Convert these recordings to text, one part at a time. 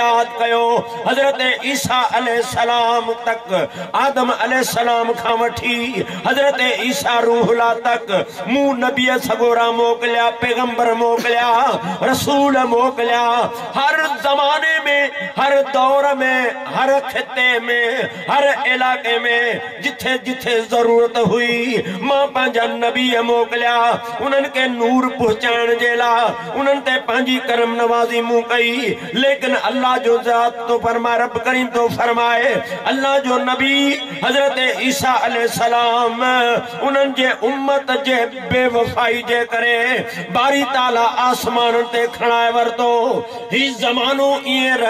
याद कयो हजरत ईसा तक आदम वठी हजरत ईसा रूहला तक मु नबी सगोरा मोकिलिया पैगंबर मोकिलिया रसूल मोकिलिया हर ज़माने ہر دور میں ہر خطے میں ہر علاقے میں جتھے جتھے ضرورت ہوئی ماں پاں جان نبی موکلیا انہن کے نور پہنچان جلا انہن تے پاجی کرم نوازی منہ کئی لیکن اللہ جو ذات تو فرما رب کریم تو فرمائے اللہ جو نبی حضرت عیسی علیہ السلام انہن دی امت جے بے وفائی جے کرے bari taala aasman تے کھناے ورتو یہ زمانو ایے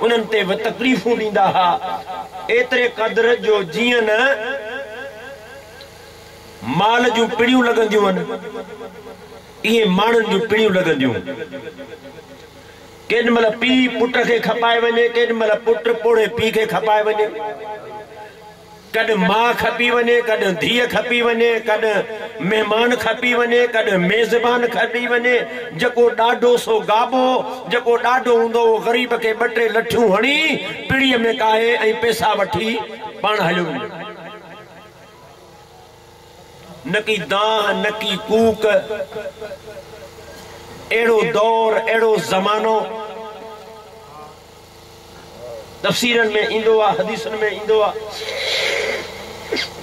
जीअ माल जूं पीड़ियूं लॻंदियूं आहिनि इहे माण्हुनि जूं पीड़ियूं लॻंदियूं केॾी महिल पीउ पुट खे खपाए वञे केॾी महिल पुट पोड़े पीउ खे खपाए वञे कॾहिं माउ खपी वञे कॾहिं धीअ खपी वञे कॾहिं महिमान खपी वञे कॾहिं मेज़बान खपी वञे जेको ॾाढो सो गाबो जेको ॾाढो हूंदो उहो ग़रीब खे ॿ टे लठियूं हणी पीड़ीअ में काहे ऐं पैसा वठी पाण हलियो वञे न की दांह न की कूक अहिड़ो दौरु अहिड़ो ज़मानो तफ़सीलनि में ईंदो आहे हदीसनि में ईंदो आहे you